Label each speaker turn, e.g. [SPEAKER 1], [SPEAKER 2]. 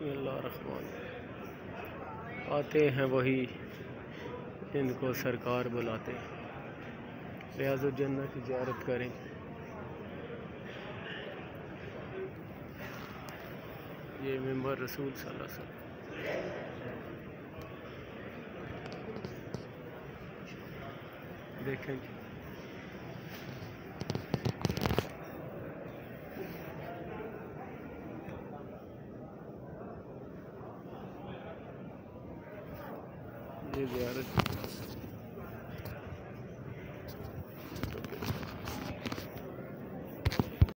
[SPEAKER 1] बसमीम आते हैं वही जिनको सरकार बुलाते रियाजुलजन्नत की ज्यारत करें। ये मेंबर रसूल सल्लल्लाहु देखें जी। ये ज्यारत